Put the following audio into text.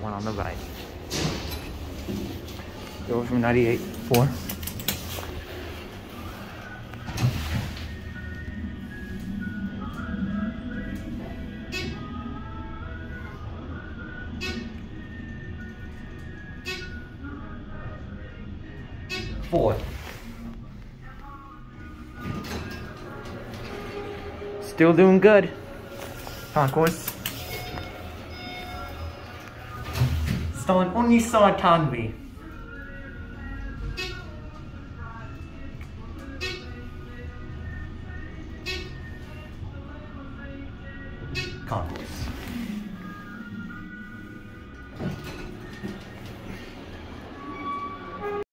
one on the right. Go from 98.4. Four. Still doing good. Concourse. stolen only saw Tanvi. Convoys.